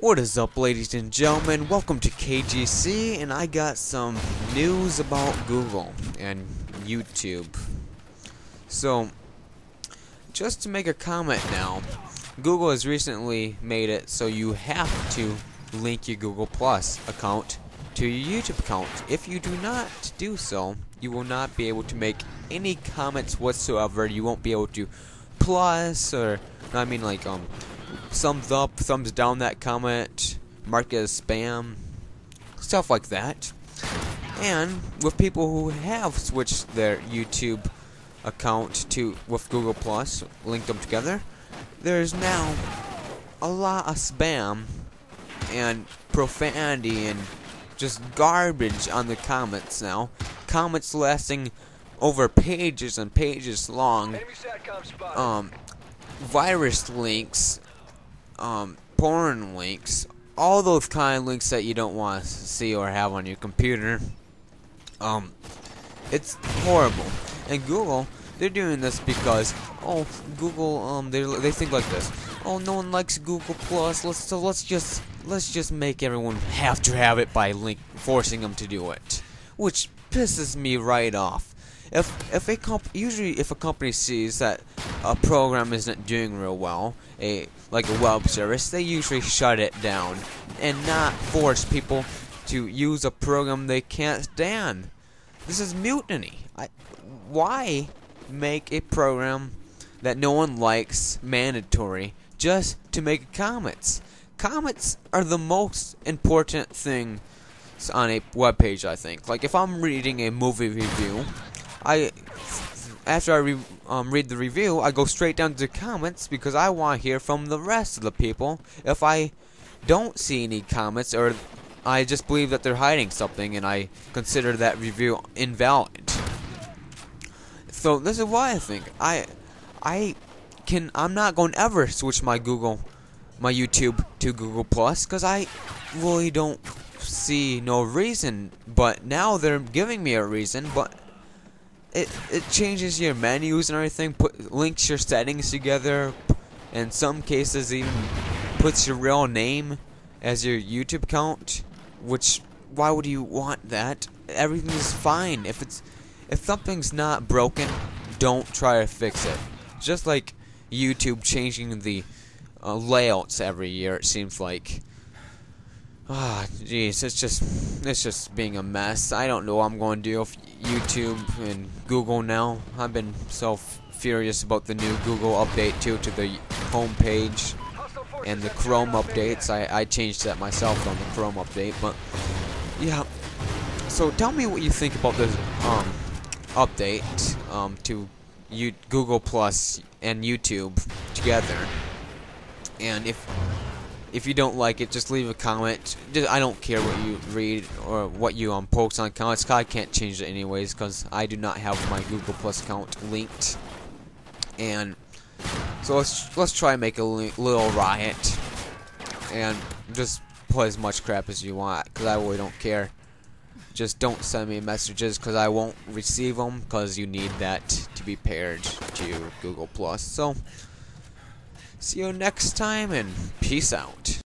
What is up ladies and gentlemen, welcome to KGC and I got some news about Google and YouTube. So, just to make a comment now, Google has recently made it so you have to link your Google Plus account to your YouTube account. If you do not do so, you will not be able to make any comments whatsoever. You won't be able to plus or I mean like um thumbs up, thumbs down that comment, mark it as spam, stuff like that. And with people who have switched their YouTube account to with Google Plus, linked them together, there's now a lot of spam and profanity and just garbage on the comments now. Comments lasting over pages and pages long. Um, virus links um, porn links, all those kind of links that you don't want to see or have on your computer. Um, it's horrible. And Google, they're doing this because oh, Google, um, they they think like this. Oh, no one likes Google Plus. Let's so let's just let's just make everyone have to have it by link forcing them to do it, which pisses me right off. If if a comp usually if a company sees that a program isn't doing real well, a like a web service, they usually shut it down and not force people to use a program they can't stand. This is mutiny. I, why make a program that no one likes mandatory just to make comments? Comments are the most important thing on a web page, I think. Like if I'm reading a movie review, I after I re um, read the review, I go straight down to the comments because I want to hear from the rest of the people. If I don't see any comments or I just believe that they're hiding something and I consider that review invalid. So this is why I think I I can I'm not going to ever switch my Google my YouTube to Google Plus cuz I really don't see no reason but now they're giving me a reason but it it changes your menus and everything, put links your settings together, in some cases even puts your real name as your YouTube account, which why would you want that? Everything is fine. If it's if something's not broken, don't try to fix it. Just like YouTube changing the uh, layouts every year, it seems like. Ah, oh, jeez, it's just it's just being a mess. I don't know what I'm going to do with YouTube and Google now. I've been so furious about the new Google update too to the homepage and the Chrome updates. I I changed that myself on the Chrome update, but yeah. So tell me what you think about this um update um to you Google Plus and YouTube together, and if if you don't like it, just leave a comment. Just, I don't care what you read or what you um, post on comments. I can't change it anyways because I do not have my Google Plus account linked. And so let's let's try and make a little riot and just put as much crap as you want because I really don't care. Just don't send me messages because I won't receive them because you need that to be paired to Google Plus. So. See you next time and peace out.